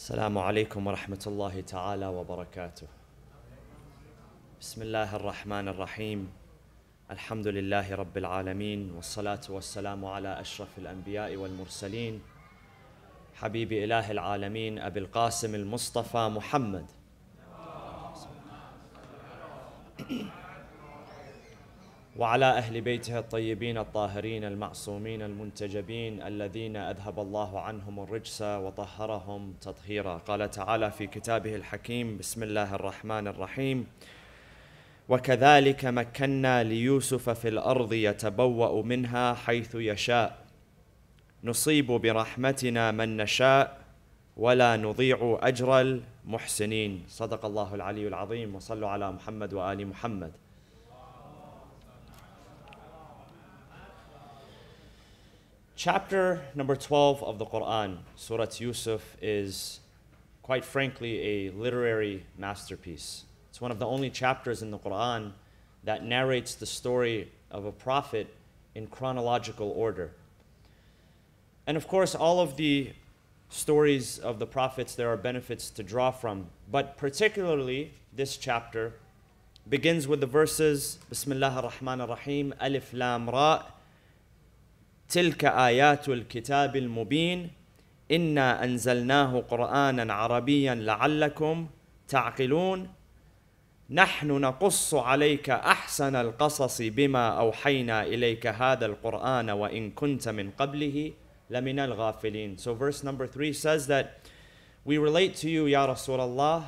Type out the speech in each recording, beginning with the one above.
السلام عليكم ورحمة الله تعالى وبركاته. بسم الله الرحمن الرحيم. الحمد لله رب العالمين والصلاة والسلام على أشرف الأنبياء والمرسلين حبيب إله العالمين أبي القاسم المصطفى محمد. وعلى أهل بيته الطيبين الطاهرين المعصومين المنتجبين الذين أذهب الله عنهم الرجس وطهرهم تطهيرا. قال تعالى في كتابه الحكيم بسم الله الرحمن الرحيم. وكذلك مكنا ليوسف في الأرض يتبوأ منها حيث يشاء. نصيب برحمتنا من نشاء ولا نضيع أجر المحسنين. صدق الله العلي العظيم. وصلوا على محمد وآل محمد. Chapter number 12 of the Quran, Surah Yusuf, is quite frankly a literary masterpiece. It's one of the only chapters in the Quran that narrates the story of a prophet in chronological order. And of course, all of the stories of the prophets, there are benefits to draw from. But particularly, this chapter begins with the verses Bismillah ar-Rahman ar-Rahim, Alif Lam Ra. تلك آيات الكتاب المبين إنا أنزلناه قرآنا عربيا لعلكم تعقلون نحن نقص عليك أحسن القصص بما أوحينا إليك هذا القرآن وإن كنت من قبله لمن الغافلين So verse number three says that we relate to you, Ya Rasulullah,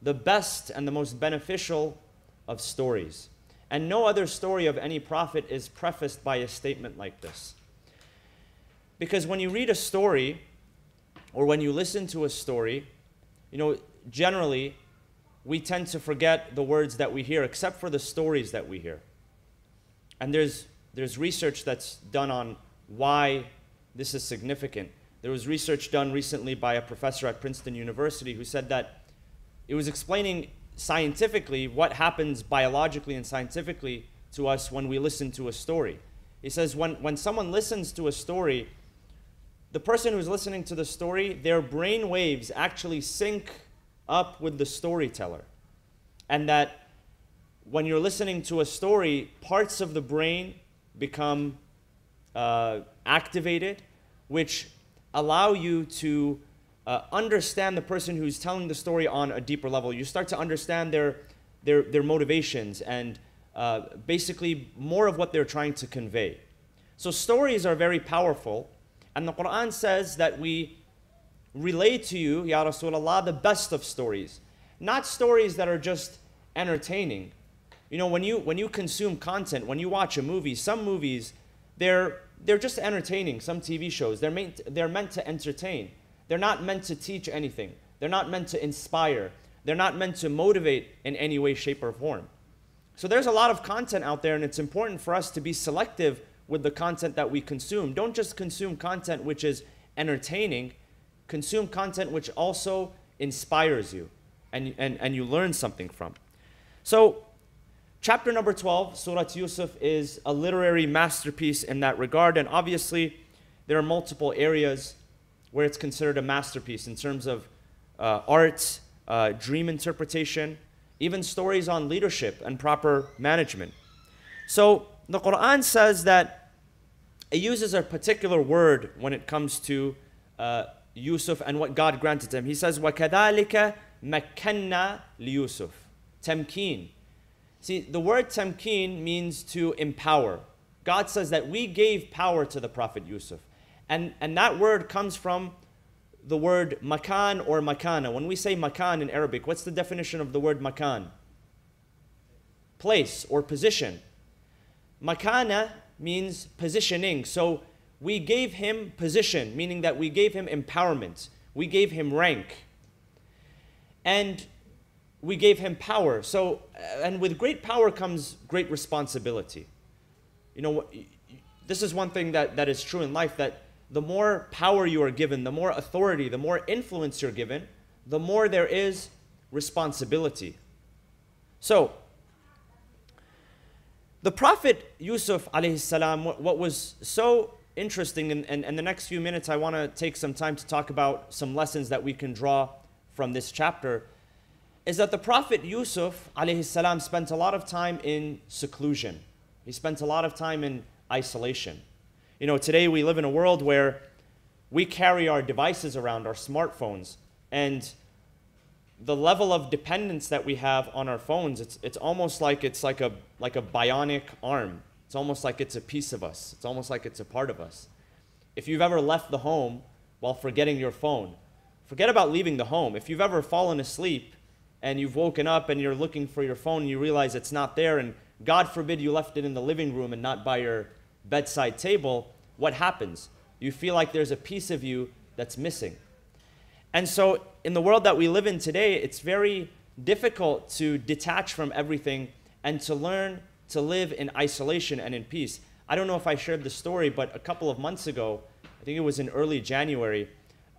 the best and the most beneficial of stories. And no other story of any prophet is prefaced by a statement like this. Because when you read a story or when you listen to a story, you know, generally we tend to forget the words that we hear except for the stories that we hear. And there's, there's research that's done on why this is significant. There was research done recently by a professor at Princeton University who said that it was explaining scientifically what happens biologically and scientifically to us when we listen to a story. He says when, when someone listens to a story, the person who's listening to the story, their brain waves actually sync up with the storyteller. And that when you're listening to a story, parts of the brain become uh, activated, which allow you to uh, understand the person who's telling the story on a deeper level. You start to understand their, their, their motivations and uh, basically more of what they're trying to convey. So, stories are very powerful and the Quran says that we relay to you, Ya Rasulullah, the best of stories. Not stories that are just entertaining. You know, when you when you consume content, when you watch a movie, some movies, they're they're just entertaining, some TV shows. They're meant they're meant to entertain. They're not meant to teach anything. They're not meant to inspire. They're not meant to motivate in any way, shape, or form. So there's a lot of content out there, and it's important for us to be selective with the content that we consume. Don't just consume content which is entertaining, consume content which also inspires you and, and, and you learn something from. So, chapter number 12, Surah Yusuf, is a literary masterpiece in that regard. And obviously, there are multiple areas where it's considered a masterpiece in terms of uh, art, uh, dream interpretation, even stories on leadership and proper management. So, the Quran says that it uses a particular word when it comes to uh, Yusuf and what God granted him. He says, وَكَذَلِكَ مَكَّنَّا لِيُوسُف Temkeen. See, the word temkeen means to empower. God says that we gave power to the Prophet Yusuf. And, and that word comes from the word makan or makana. When we say makan in Arabic, what's the definition of the word makan? Place or position. Makana means positioning. So we gave him position, meaning that we gave him empowerment. We gave him rank. And we gave him power. So, uh, and with great power comes great responsibility. You know, this is one thing that, that is true in life that the more power you are given, the more authority, the more influence you're given, the more there is responsibility. So, the Prophet Yusuf salam, what was so interesting, and, and, and the next few minutes, I want to take some time to talk about some lessons that we can draw from this chapter. Is that the Prophet Yusuf salam spent a lot of time in seclusion. He spent a lot of time in isolation. You know, today we live in a world where we carry our devices around, our smartphones, and the level of dependence that we have on our phones, it's, it's almost like it's like a, like a bionic arm. It's almost like it's a piece of us. It's almost like it's a part of us. If you've ever left the home while forgetting your phone, forget about leaving the home. If you've ever fallen asleep and you've woken up and you're looking for your phone and you realize it's not there, and God forbid you left it in the living room and not by your bedside table, what happens? You feel like there's a piece of you that's missing. And so, in the world that we live in today, it's very difficult to detach from everything and to learn to live in isolation and in peace. I don't know if I shared the story, but a couple of months ago, I think it was in early January,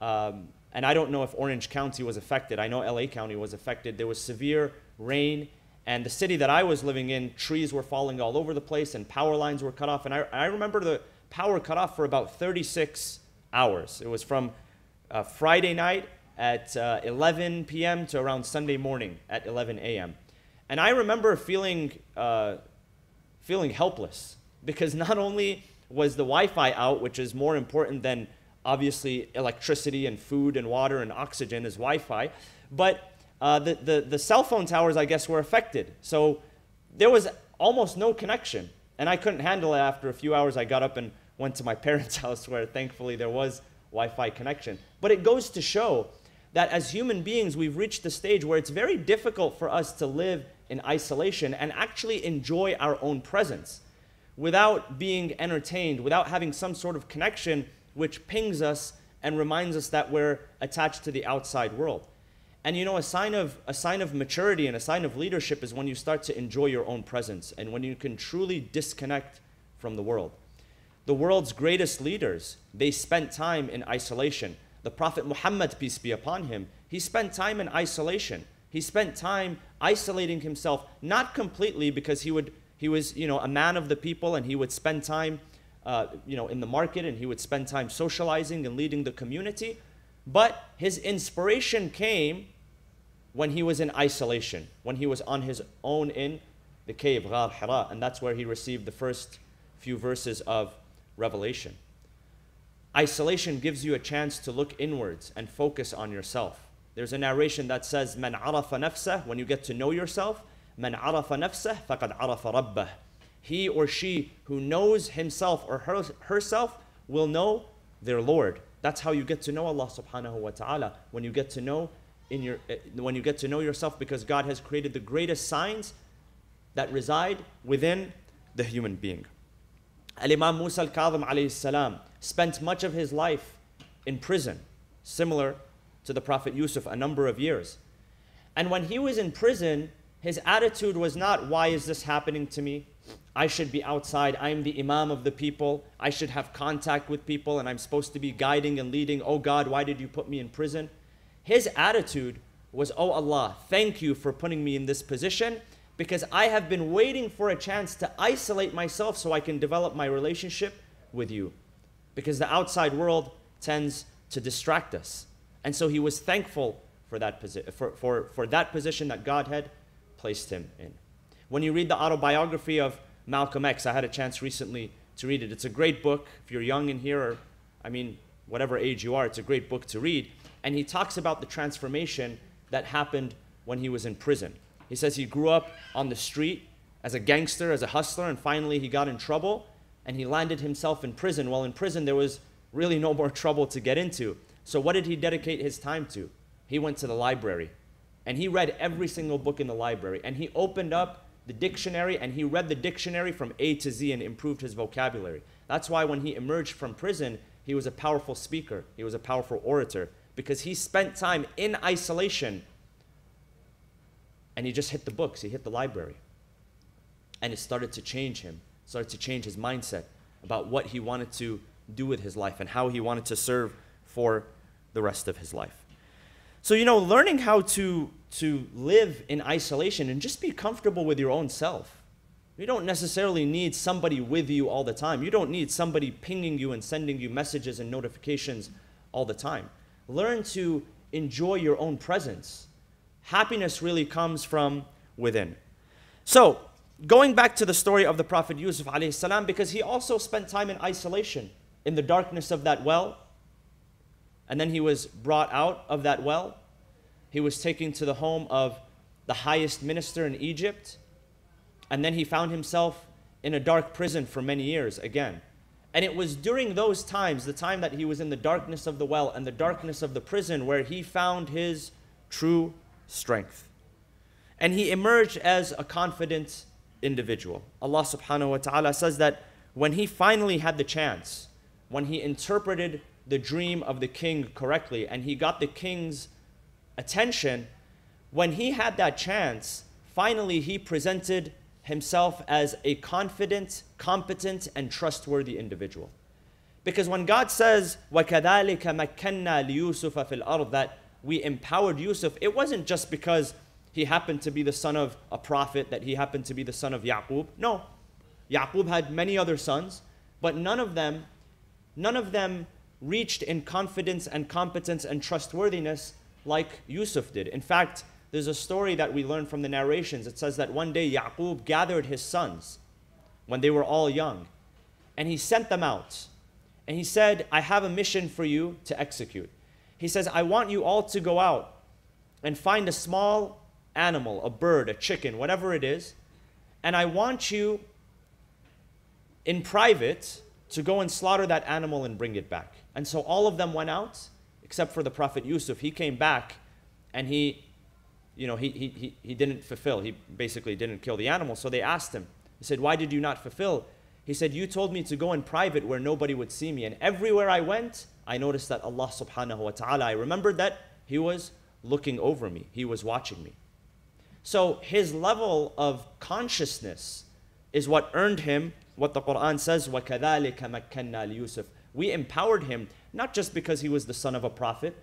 um, and I don't know if Orange County was affected. I know LA County was affected. There was severe rain, and the city that I was living in, trees were falling all over the place, and power lines were cut off. And I, I remember the power cut off for about 36 hours. It was from uh, Friday night at uh, 11 p.m. to around Sunday morning at 11 a.m. And I remember feeling, uh, feeling helpless because not only was the Wi Fi out, which is more important than obviously electricity and food and water and oxygen is Wi Fi, but uh, the, the, the cell phone towers, I guess, were affected. So there was almost no connection. And I couldn't handle it after a few hours. I got up and went to my parents' house where thankfully there was Wi Fi connection. But it goes to show that as human beings, we've reached the stage where it's very difficult for us to live in isolation and actually enjoy our own presence without being entertained, without having some sort of connection which pings us and reminds us that we're attached to the outside world. And you know, a sign of a sign of maturity and a sign of leadership is when you start to enjoy your own presence and when you can truly disconnect from the world. The world's greatest leaders, they spent time in isolation. The Prophet Muhammad, peace be upon him, he spent time in isolation. He spent time isolating himself, not completely because he would he was you know a man of the people and he would spend time uh, you know in the market and he would spend time socializing and leading the community, but his inspiration came when he was in isolation, when he was on his own in the cave, Ghar Hira, and that's where he received the first few verses of Revelation. Isolation gives you a chance to look inwards and focus on yourself. There's a narration that says, "Man arafa nafsah." When you get to know yourself, "Man arafa nafsah faqad arafa rabbah." He or she who knows himself or her, herself will know their Lord. That's how you get to know Allah subhanahu wa ta'ala. When you get to know in your eh, when you get to know yourself because God has created the greatest signs that reside within the human being. Al-Imam Musa al-Kadhim alayhi salam spent much of his life in prison, similar to the Prophet Yusuf, a number of years. And when he was in prison, his attitude was not, why is this happening to me? I should be outside. I'm the Imam of the people. I should have contact with people and I'm supposed to be guiding and leading. Oh God, why did you put me in prison? His attitude was, Oh Allah, thank you for putting me in this position because I have been waiting for a chance to isolate myself so I can develop my relationship with you. Because the outside world tends to distract us. And so he was thankful for that, posi- for, for, for that position that God had placed him in. When you read the autobiography of Malcolm X, I had a chance recently to read it. It's a great book. If you're young in here, or I mean, whatever age you are, it's a great book to read. And he talks about the transformation that happened when he was in prison. He says he grew up on the street as a gangster, as a hustler, and finally he got in trouble and he landed himself in prison. Well, in prison, there was really no more trouble to get into. So, what did he dedicate his time to? He went to the library and he read every single book in the library and he opened up the dictionary and he read the dictionary from A to Z and improved his vocabulary. That's why when he emerged from prison, he was a powerful speaker, he was a powerful orator because he spent time in isolation and he just hit the books, he hit the library. And it started to change him, started to change his mindset about what he wanted to do with his life and how he wanted to serve for the rest of his life. So, you know, learning how to, to live in isolation and just be comfortable with your own self. You don't necessarily need somebody with you all the time. You don't need somebody pinging you and sending you messages and notifications all the time. Learn to enjoy your own presence. Happiness really comes from within. So, going back to the story of the Prophet Yusuf salam, because he also spent time in isolation in the darkness of that well, and then he was brought out of that well. He was taken to the home of the highest minister in Egypt, and then he found himself in a dark prison for many years again. And it was during those times, the time that he was in the darkness of the well and the darkness of the prison, where he found his true strength. And he emerged as a confident individual. Allah subhanahu wa ta'ala says that when he finally had the chance, when he interpreted the dream of the king correctly and he got the king's attention, when he had that chance, finally he presented himself as a confident, competent, and trustworthy individual. Because when God says, وَكَذَلِكَ مَكَّنَّا لِيُوسُفَ فِي الْأَرْضِ that we empowered Yusuf, it wasn't just because he happened to be the son of a prophet, that he happened to be the son of Yaqub. No. Yaqub had many other sons, but none of them, none of them reached in confidence and competence and trustworthiness like Yusuf did. In fact, there's a story that we learn from the narrations. It says that one day Yaqub gathered his sons when they were all young, and he sent them out. And he said, I have a mission for you to execute. He says, I want you all to go out and find a small animal, a bird, a chicken, whatever it is, and I want you in private to go and slaughter that animal and bring it back. And so all of them went out, except for the Prophet Yusuf. He came back and he you know, he, he, he didn't fulfill. He basically didn't kill the animal. So they asked him, he said, Why did you not fulfill? He said, You told me to go in private where nobody would see me. And everywhere I went, I noticed that Allah subhanahu wa ta'ala, I remembered that He was looking over me, He was watching me. So his level of consciousness is what earned him what the Quran says, وَكَذَلِكَ مَكَّنَّا لِيُوسُفَ We empowered him not just because he was the son of a prophet,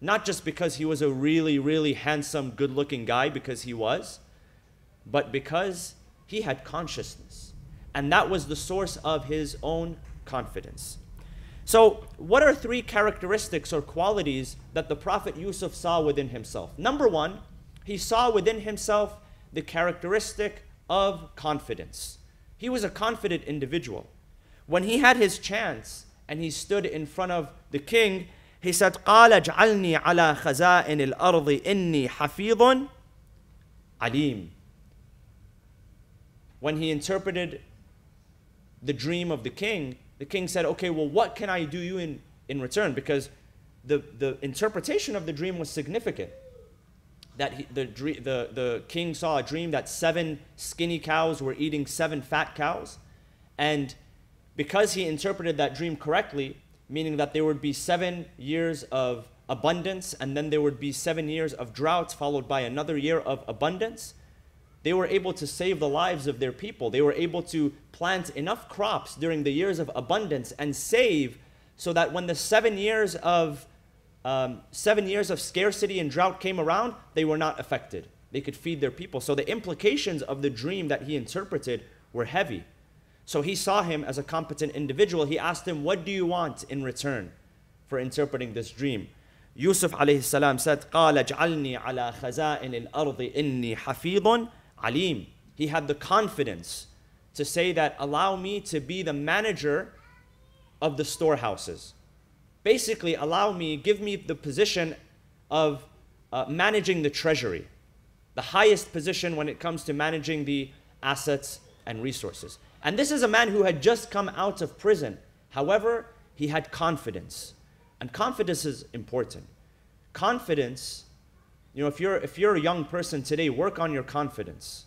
not just because he was a really, really handsome, good looking guy, because he was, but because he had consciousness. And that was the source of his own confidence. So, what are three characteristics or qualities that the Prophet Yusuf saw within himself? Number one, he saw within himself the characteristic of confidence. He was a confident individual. When he had his chance and he stood in front of the king, he said, قال اجعلني على خزائن الأرض إني حفيظ عليم. When he interpreted the dream of the king, the king said, okay, well, what can I do you in, in return? Because the, the interpretation of the dream was significant. That he, the, the, the king saw a dream that seven skinny cows were eating seven fat cows. And because he interpreted that dream correctly, meaning that there would be seven years of abundance and then there would be seven years of droughts followed by another year of abundance. They were able to save the lives of their people. They were able to plant enough crops during the years of abundance and save so that when the seven years of um, seven years of scarcity and drought came around, they were not affected. They could feed their people. So the implications of the dream that he interpreted were heavy. So he saw him as a competent individual. He asked him, What do you want in return for interpreting this dream? Yusuf alayhi salam said, قال اجعلني على خزائن الأرض إني حفيظ alim. He had the confidence to say that, allow me to be the manager of the storehouses. Basically, allow me, give me the position of uh, managing the treasury, the highest position when it comes to managing the assets and resources. And this is a man who had just come out of prison. However, he had confidence. And confidence is important. Confidence you know, if you're, if you're a young person today, work on your confidence.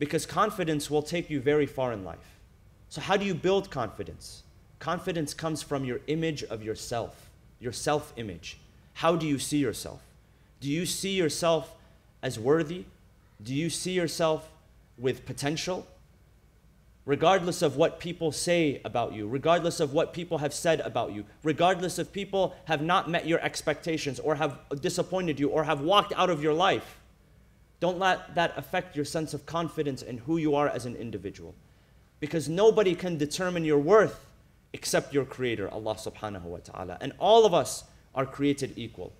Because confidence will take you very far in life. So, how do you build confidence? Confidence comes from your image of yourself, your self image. How do you see yourself? Do you see yourself as worthy? Do you see yourself with potential? Regardless of what people say about you, regardless of what people have said about you, regardless if people have not met your expectations or have disappointed you or have walked out of your life. Don't let that affect your sense of confidence in who you are as an individual. Because nobody can determine your worth except your creator, Allah subhanahu wa ta'ala. And all of us are created equal.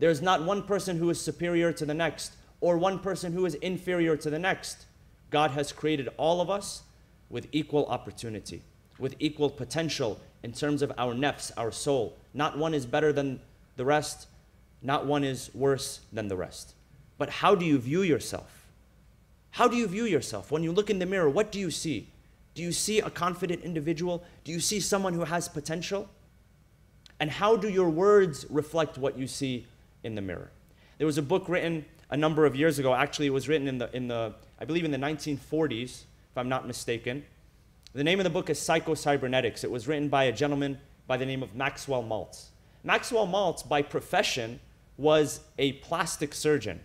There is not one person who is superior to the next or one person who is inferior to the next. God has created all of us with equal opportunity, with equal potential in terms of our nafs, our soul. Not one is better than the rest, not one is worse than the rest. But how do you view yourself? How do you view yourself? When you look in the mirror, what do you see? Do you see a confident individual? Do you see someone who has potential? And how do your words reflect what you see in the mirror? There was a book written a number of years ago. Actually, it was written in the, in the I believe, in the 1940s, if I'm not mistaken. The name of the book is Psycho-Cybernetics. It was written by a gentleman by the name of Maxwell Maltz. Maxwell Maltz, by profession, was a plastic surgeon,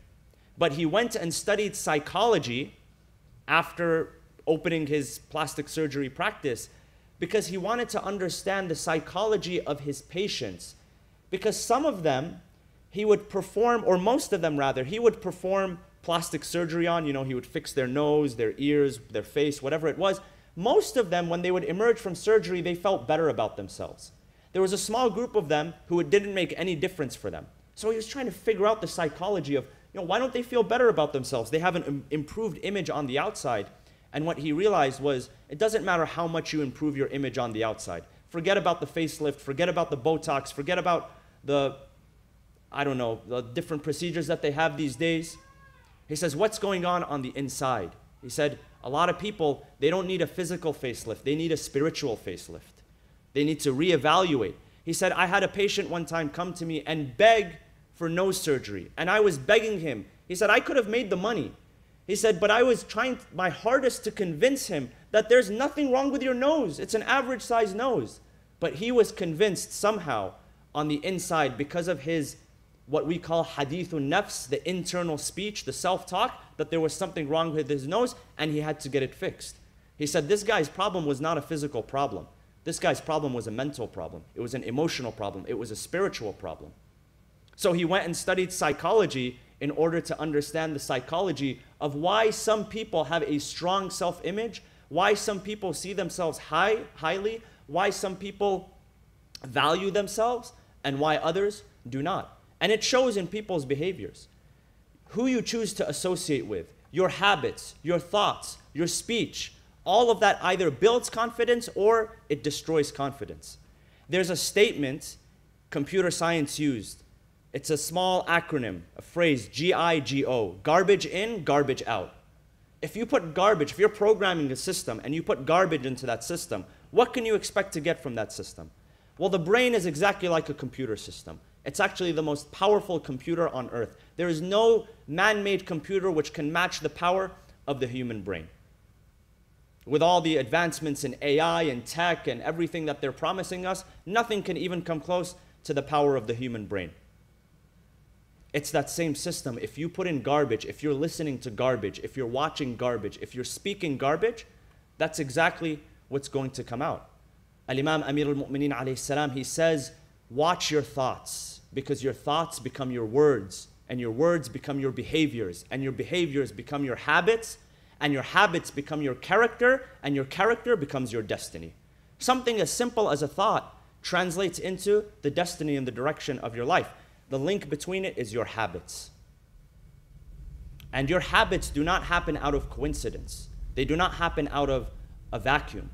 but he went and studied psychology after opening his plastic surgery practice because he wanted to understand the psychology of his patients. Because some of them he would perform, or most of them rather, he would perform plastic surgery on. You know, he would fix their nose, their ears, their face, whatever it was. Most of them, when they would emerge from surgery, they felt better about themselves. There was a small group of them who it didn't make any difference for them. So he was trying to figure out the psychology of, you know, why don't they feel better about themselves? They have an improved image on the outside. And what he realized was it doesn't matter how much you improve your image on the outside. Forget about the facelift, forget about the Botox, forget about the, I don't know, the different procedures that they have these days. He says, what's going on on the inside? He said, a lot of people, they don't need a physical facelift, they need a spiritual facelift. They need to reevaluate. He said, I had a patient one time come to me and beg for nose surgery. And I was begging him. He said, I could have made the money. He said, but I was trying my hardest to convince him that there's nothing wrong with your nose. It's an average size nose. But he was convinced somehow on the inside because of his what we call hadithun nafs, the internal speech, the self-talk, that there was something wrong with his nose and he had to get it fixed. He said this guy's problem was not a physical problem. This guy's problem was a mental problem. It was an emotional problem. It was a spiritual problem. So he went and studied psychology in order to understand the psychology of why some people have a strong self image, why some people see themselves high, highly, why some people value themselves, and why others do not. And it shows in people's behaviors. Who you choose to associate with, your habits, your thoughts, your speech, all of that either builds confidence or it destroys confidence. There's a statement computer science used it's a small acronym, a phrase, G-I-G-O, garbage in, garbage out. If you put garbage, if you're programming a system and you put garbage into that system, what can you expect to get from that system? Well, the brain is exactly like a computer system. It's actually the most powerful computer on earth. There is no man-made computer which can match the power of the human brain. With all the advancements in AI and tech and everything that they're promising us, nothing can even come close to the power of the human brain. It's that same system. If you put in garbage, if you're listening to garbage, if you're watching garbage, if you're speaking garbage, that's exactly what's going to come out. Al-Imam Amir al-Mu'mineen alayhi salam, he says, watch your thoughts because your thoughts become your words and your words become your behaviors and your behaviors become your habits and your habits become your character and your character becomes your destiny. Something as simple as a thought translates into the destiny and the direction of your life. The link between it is your habits. And your habits do not happen out of coincidence, they do not happen out of a vacuum.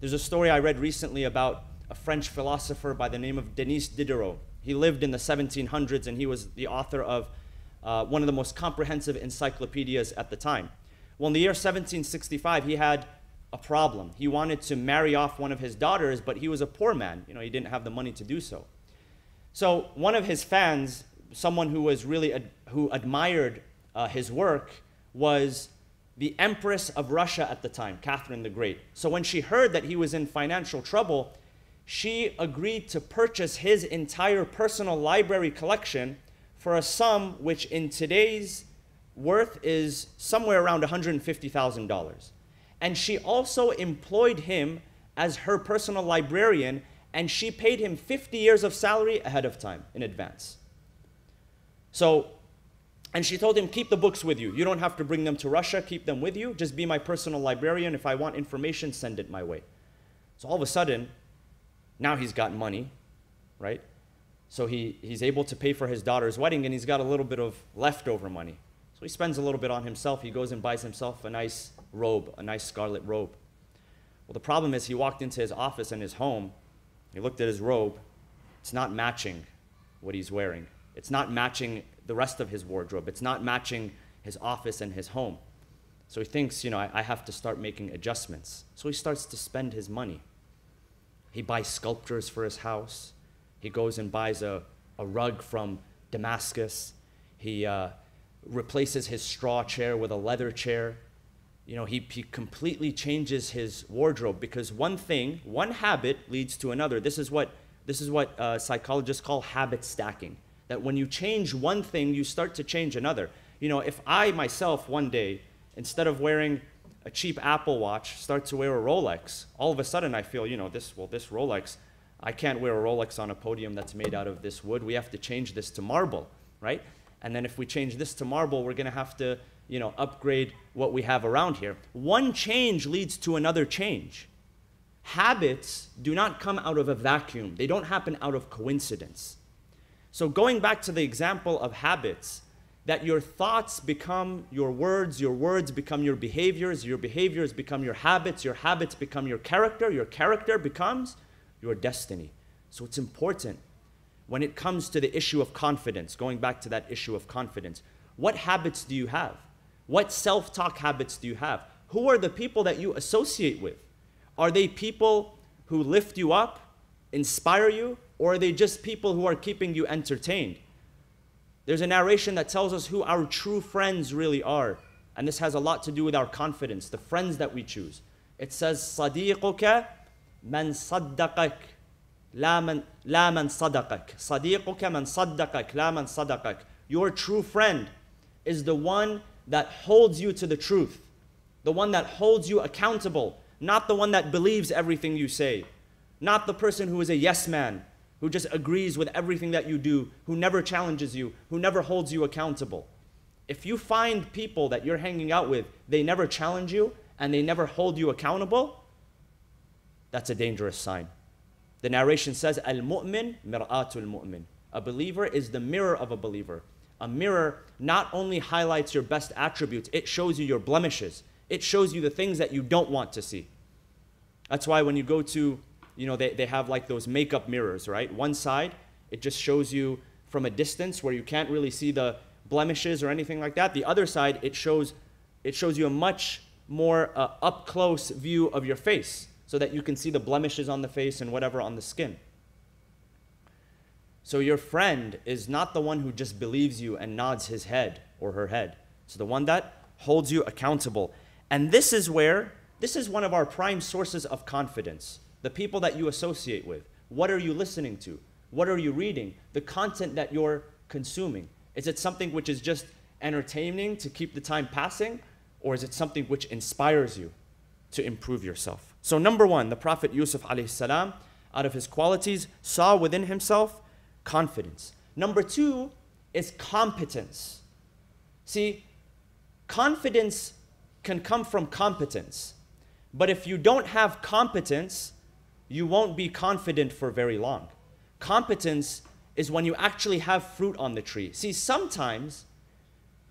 There's a story I read recently about a French philosopher by the name of Denis Diderot. He lived in the 1700s and he was the author of uh, one of the most comprehensive encyclopedias at the time. Well, in the year 1765, he had a problem. He wanted to marry off one of his daughters, but he was a poor man. You know, he didn't have the money to do so. So one of his fans, someone who was really ad- who admired uh, his work, was the Empress of Russia at the time, Catherine the Great. So when she heard that he was in financial trouble, she agreed to purchase his entire personal library collection for a sum which in today's worth is somewhere around $150,000. And she also employed him as her personal librarian and she paid him 50 years of salary ahead of time in advance. So And she told him, Keep the books with you. You don't have to bring them to Russia, keep them with you. Just be my personal librarian. If I want information, send it my way. So all of a sudden, now he's got money, right? So he, he's able to pay for his daughter's wedding and he's got a little bit of leftover money. So he spends a little bit on himself. He goes and buys himself a nice robe, a nice scarlet robe. Well, the problem is he walked into his office and his home. He looked at his robe. It's not matching what he's wearing. It's not matching the rest of his wardrobe. It's not matching his office and his home. So he thinks, you know, I, I have to start making adjustments. So he starts to spend his money. He buys sculptures for his house. He goes and buys a, a rug from Damascus. He uh, replaces his straw chair with a leather chair. You know, he, he completely changes his wardrobe because one thing, one habit leads to another. This is what, this is what uh, psychologists call habit stacking. That when you change one thing, you start to change another. You know, if I myself one day, instead of wearing a cheap Apple Watch, start to wear a Rolex, all of a sudden I feel, you know, this, well, this Rolex, I can't wear a Rolex on a podium that's made out of this wood. We have to change this to marble, right? And then if we change this to marble, we're going to have to, you know, upgrade what we have around here. One change leads to another change. Habits do not come out of a vacuum. They don't happen out of coincidence. So going back to the example of habits, that your thoughts become your words, your words become your behaviors, your behaviors become your habits, your habits become your character, your character becomes your destiny. So it's important when it comes to the issue of confidence, going back to that issue of confidence, what habits do you have? What self talk habits do you have? Who are the people that you associate with? Are they people who lift you up, inspire you, or are they just people who are keeping you entertained? There's a narration that tells us who our true friends really are. And this has a lot to do with our confidence, the friends that we choose. It says, صديقك من صدقك لا من لا من صدقك صديقك من صدقك لا من صدقك Your true friend is the one that holds you to the truth, the one that holds you accountable, not the one that believes everything you say, not the person who is a yes man, who just agrees with everything that you do, who never challenges you, who never holds you accountable. If you find people that you're hanging out with, they never challenge you and they never hold you accountable, that's a dangerous sign. The narration says, Al mu'min mir'atul mu'min. A believer is the mirror of a believer. A mirror not only highlights your best attributes, it shows you your blemishes. It shows you the things that you don't want to see. That's why when you go to, you know, they, they have like those makeup mirrors, right? One side, it just shows you from a distance where you can't really see the blemishes or anything like that. The other side, it shows, it shows you a much more uh, up close view of your face so that you can see the blemishes on the face and whatever on the skin. So your friend is not the one who just believes you and nods his head or her head. It's the one that holds you accountable. And this is where, this is one of our prime sources of confidence. The people that you associate with. What are you listening to? What are you reading? The content that you're consuming. Is it something which is just entertaining to keep the time passing? Or is it something which inspires you to improve yourself? So, number one, the Prophet Yusuf salam, out of his qualities, saw within himself confidence. Number two is competence. See, confidence can come from competence. But if you don't have competence, you won't be confident for very long. Competence is when you actually have fruit on the tree. See, sometimes,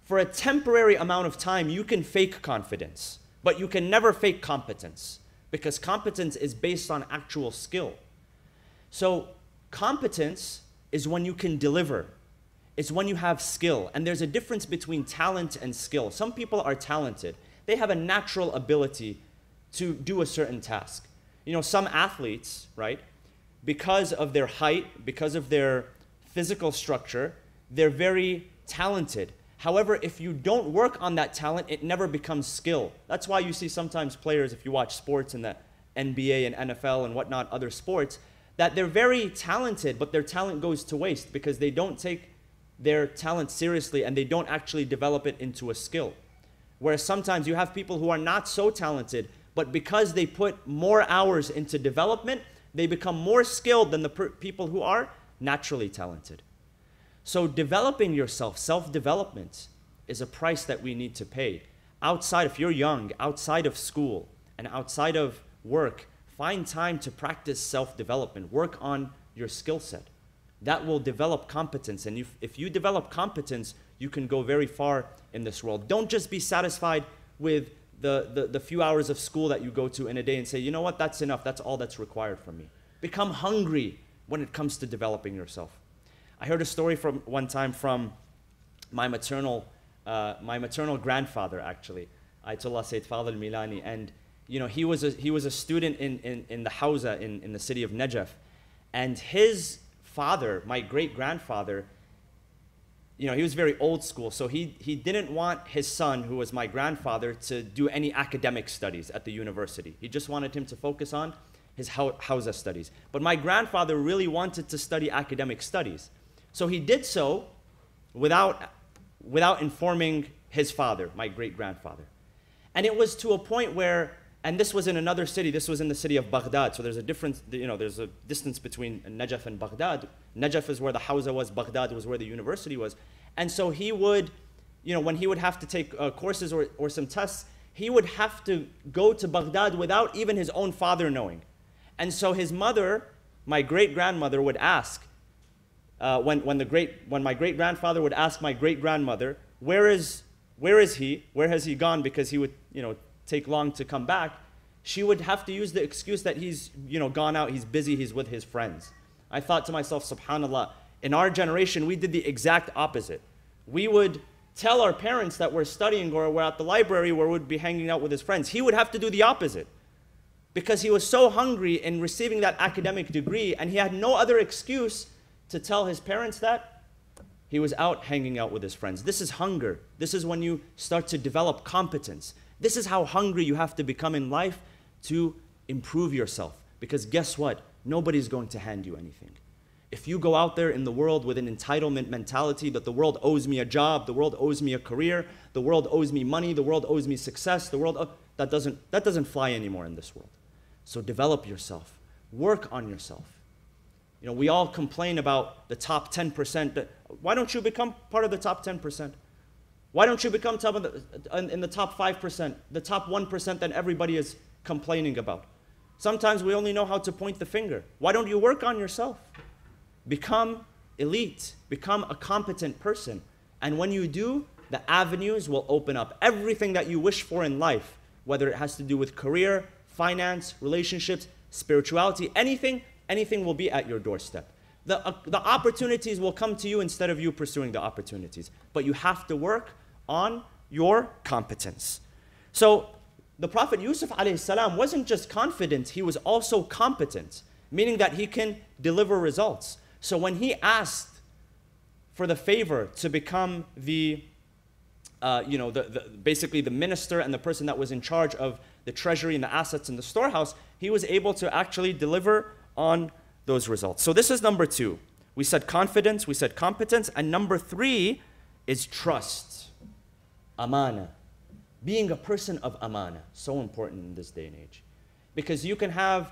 for a temporary amount of time, you can fake confidence, but you can never fake competence because competence is based on actual skill. So, competence is when you can deliver, it's when you have skill. And there's a difference between talent and skill. Some people are talented, they have a natural ability to do a certain task. You know, some athletes, right, because of their height, because of their physical structure, they're very talented. However, if you don't work on that talent, it never becomes skill. That's why you see sometimes players, if you watch sports in the NBA and NFL and whatnot, other sports, that they're very talented, but their talent goes to waste because they don't take their talent seriously and they don't actually develop it into a skill. Whereas sometimes you have people who are not so talented, but because they put more hours into development, they become more skilled than the per- people who are naturally talented. So, developing yourself, self development, is a price that we need to pay. Outside, if you're young, outside of school and outside of work, find time to practice self development. Work on your skill set. That will develop competence. And if, if you develop competence, you can go very far in this world. Don't just be satisfied with the, the, the few hours of school that you go to in a day and say, you know what, that's enough. That's all that's required from me. Become hungry when it comes to developing yourself. I heard a story from one time from my maternal, uh, my maternal grandfather, actually, Ayatollah Sayyid Fadl Milani. And, you know, he was a, he was a student in, in, in the Hawza in, in the city of Najaf. And his father, my great grandfather, you know, he was very old school, so he, he didn't want his son, who was my grandfather, to do any academic studies at the university. He just wanted him to focus on his Hawza studies. But my grandfather really wanted to study academic studies. So he did so without, without informing his father, my great grandfather. And it was to a point where, and this was in another city, this was in the city of Baghdad. So there's a difference, you know, there's a distance between Najaf and Baghdad. Najaf is where the Hawza was, Baghdad was where the university was. And so he would, you know, when he would have to take uh, courses or, or some tests, he would have to go to Baghdad without even his own father knowing. And so his mother, my great grandmother, would ask, uh, when, when, the great, when my great grandfather would ask my great grandmother, where is, where is he? Where has he gone? Because he would you know, take long to come back. She would have to use the excuse that he's you know, gone out, he's busy, he's with his friends. I thought to myself, subhanAllah, in our generation, we did the exact opposite. We would tell our parents that we're studying or we're at the library where we'd be hanging out with his friends. He would have to do the opposite because he was so hungry in receiving that academic degree and he had no other excuse to tell his parents that he was out hanging out with his friends. This is hunger. This is when you start to develop competence. This is how hungry you have to become in life to improve yourself. Because guess what? Nobody's going to hand you anything. If you go out there in the world with an entitlement mentality that the world owes me a job, the world owes me a career, the world owes me money, the world owes me success, the world uh, that doesn't that doesn't fly anymore in this world. So develop yourself. Work on yourself. You know, we all complain about the top 10%. Why don't you become part of the top 10%? Why don't you become top the, in the top 5%, the top 1% that everybody is complaining about? Sometimes we only know how to point the finger. Why don't you work on yourself? Become elite, become a competent person. And when you do, the avenues will open up. Everything that you wish for in life, whether it has to do with career, finance, relationships, spirituality, anything, anything will be at your doorstep. The, uh, the opportunities will come to you instead of you pursuing the opportunities. But you have to work on your competence. So the Prophet Yusuf salam wasn't just confident, he was also competent, meaning that he can deliver results. So when he asked for the favor to become the, uh, you know, the, the, basically the minister and the person that was in charge of the treasury and the assets in the storehouse, he was able to actually deliver on those results. So this is number two. We said confidence, we said competence, and number three is trust. Amana. Being a person of amana. So important in this day and age. Because you can have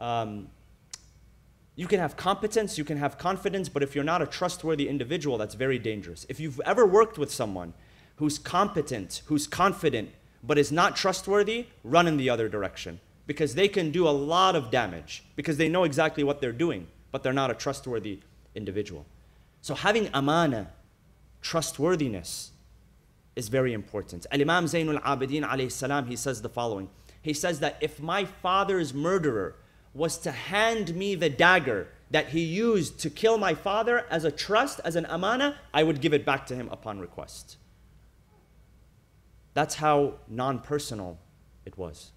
um, you can have competence, you can have confidence, but if you're not a trustworthy individual, that's very dangerous. If you've ever worked with someone who's competent, who's confident, but is not trustworthy, run in the other direction because they can do a lot of damage because they know exactly what they're doing, but they're not a trustworthy individual. So having amana, trustworthiness, is very important. Al Imam Zainul Abidin salam, he says the following. He says that if my father's murderer was to hand me the dagger that he used to kill my father as a trust, as an amana, I would give it back to him upon request. That's how non personal it was.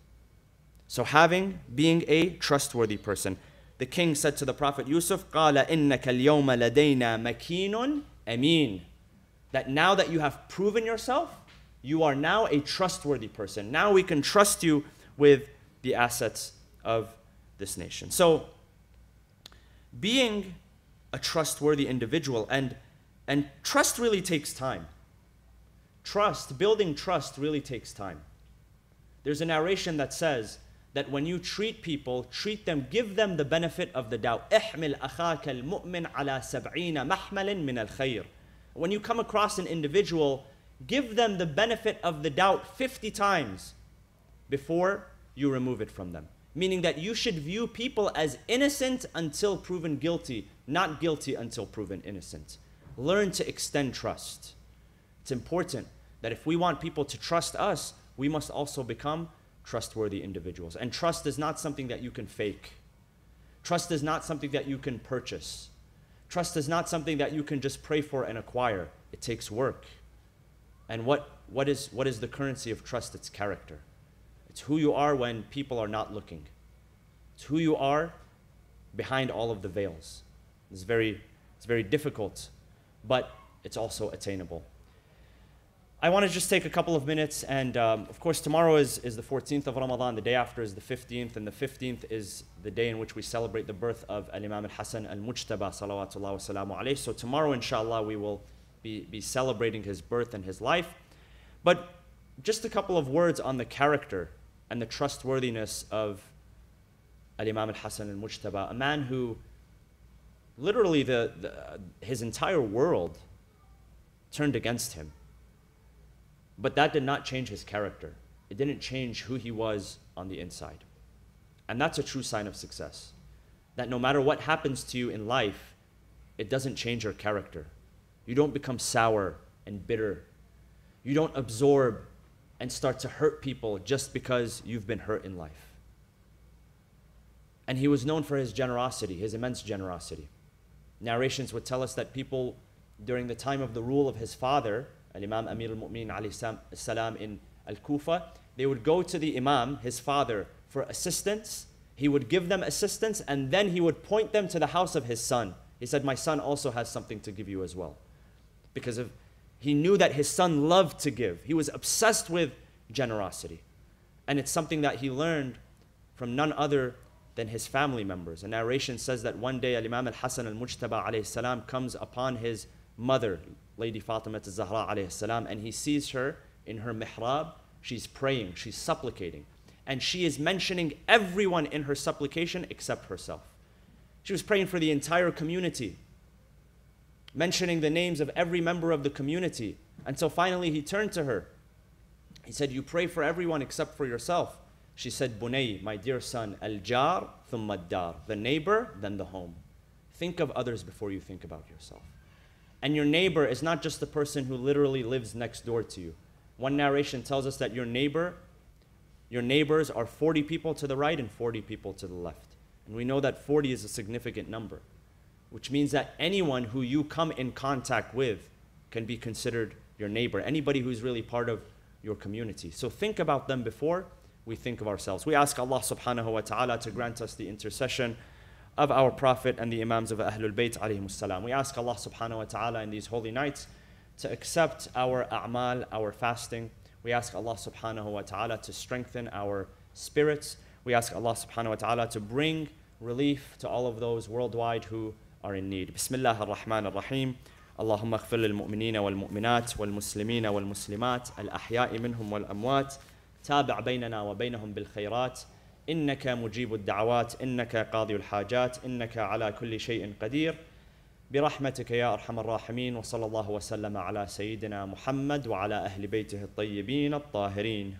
So having, being a trustworthy person. The king said to the Prophet Yusuf, قَالَ إِنَّكَ الْيَوْمَ لَدَيْنَا مَكِينٌ أَمِينٌ That now that you have proven yourself, you are now a trustworthy person. Now we can trust you with the assets of this nation. So, being a trustworthy individual, and, and trust really takes time. Trust, building trust really takes time. There's a narration that says that when you treat people, treat them, give them the benefit of the doubt. احمل أخاك المؤمن على سبعين محمل من الخير. When you come across an individual, give them the benefit of the doubt 50 times before you remove it from them. Meaning that you should view people as innocent until proven guilty, not guilty until proven innocent. Learn to extend trust. It's important that if we want people to trust us, we must also become trustworthy individuals. And trust is not something that you can fake. Trust is not something that you can purchase. Trust is not something that you can just pray for and acquire. It takes work. And what, what, is, what is the currency of trust? It's character. It's who you are when people are not looking. It's who you are behind all of the veils. It's very, it's very difficult, but it's also attainable. I want to just take a couple of minutes, and um, of course, tomorrow is, is the 14th of Ramadan, the day after is the 15th, and the 15th is the day in which we celebrate the birth of Al Imam Al Hassan Al Mujtaba, salawatullah wa salamu alayhi. So, tomorrow, inshallah, we will be, be celebrating his birth and his life. But just a couple of words on the character and the trustworthiness of Al Imam Al Hassan Al Mujtaba, a man who literally the, the, his entire world turned against him but that did not change his character. It didn't change who he was on the inside. And that's a true sign of success. That no matter what happens to you in life, it doesn't change your character. You don't become sour and bitter. You don't absorb and start to hurt people just because you've been hurt in life. And he was known for his generosity, his immense generosity. Narrations would tell us that people during the time of the rule of his father, Imam Amir al-Mu'minin salam in Al-Kufa, they would go to the Imam, his father, for assistance. He would give them assistance and then he would point them to the house of his son. He said, My son also has something to give you as well. Because of, he knew that his son loved to give. He was obsessed with generosity. And it's something that he learned from none other than his family members. A narration says that one day Imam al Hassan al Mujtaba comes upon his mother, Lady Fatima Zahra alayhi salam, and he sees her in her mihrab. She's praying, she's supplicating. And she is mentioning everyone in her supplication except herself. She was praying for the entire community, mentioning the names of every member of the community. Until finally he turned to her. He said, You pray for everyone except for yourself. She said, Bunay, my dear son, al jar thumma dar, the neighbor, then the home. Think of others before you think about yourself. And your neighbor is not just the person who literally lives next door to you. One narration tells us that your neighbor, your neighbors are 40 people to the right and 40 people to the left. And we know that 40 is a significant number, which means that anyone who you come in contact with can be considered your neighbor, anybody who's really part of your community. So think about them before we think of ourselves. We ask Allah subhanahu wa ta'ala to grant us the intercession of our Prophet and the Imams of Ahlul Bayt alayhi salam. We ask Allah subhanahu wa ta'ala in these holy nights to accept our a'mal, our fasting. We ask Allah subhanahu wa ta'ala to strengthen our spirits. We ask Allah subhanahu wa ta'ala to bring relief to all of those worldwide who are in need. Bismillah ar-Rahman ar-Rahim. اللهم اغفر للمؤمنين والمؤمنات والمسلمين والمسلمات الأحياء منهم والأموات تابع بيننا وبينهم بالخيرات إنك مجيب الدعوات إنك قاضي الحاجات إنك على كل شيء قدير. برحمتك يا أرحم الراحمين وصلى الله وسلم على سيدنا محمد وعلى أهل بيته الطيبين الطاهرين.